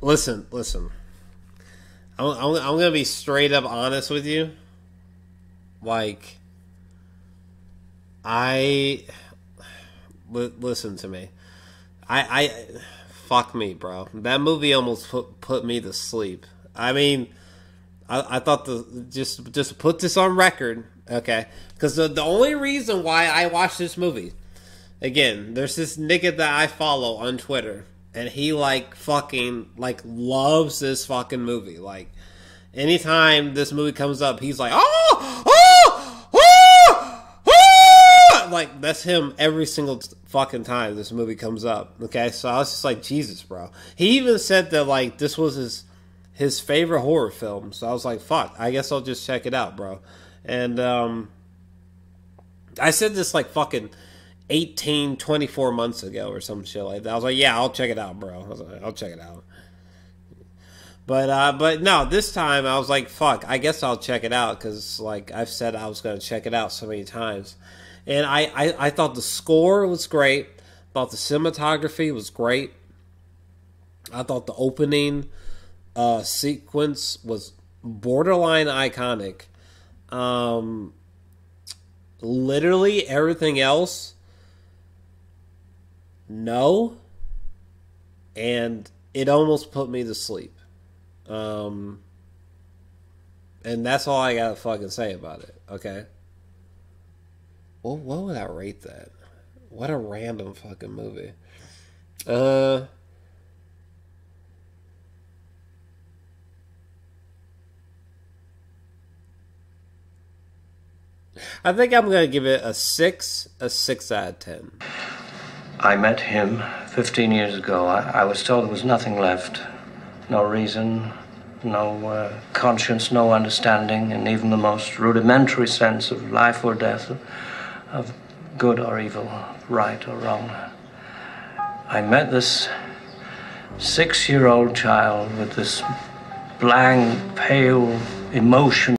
listen, listen. I'm, I'm, I'm gonna be straight up honest with you. Like, I li- listen to me. I, I fuck me, bro. That movie almost put put me to sleep. I mean, I, I thought the just just put this on record, okay? Because the the only reason why I watched this movie, again, there's this nigga that I follow on Twitter, and he like fucking like loves this fucking movie. Like, anytime this movie comes up, he's like, oh, oh, oh, oh! like that's him every single fucking time this movie comes up. Okay, so I was just like, Jesus, bro. He even said that like this was his his favorite horror film. So I was like, fuck, I guess I'll just check it out, bro. And um, I said this like fucking 18, 24 months ago or some shit like that. I was like, yeah, I'll check it out, bro. I was like, I'll check it out. But uh, but no, this time I was like, fuck, I guess I'll check it out because like I've said I was gonna check it out so many times, and I, I I thought the score was great, thought the cinematography was great, I thought the opening uh, sequence was borderline iconic. Um, literally everything else, no, and it almost put me to sleep. Um, and that's all I gotta fucking say about it. Okay. Well, what would I rate that? What a random fucking movie. Uh. I think I'm gonna give it a six, a six out of ten. I met him 15 years ago. I, I was told there was nothing left. No reason, no uh, conscience, no understanding, and even the most rudimentary sense of life or death, of, good or evil, right or wrong. I met this six year old child with this blank, pale emotion.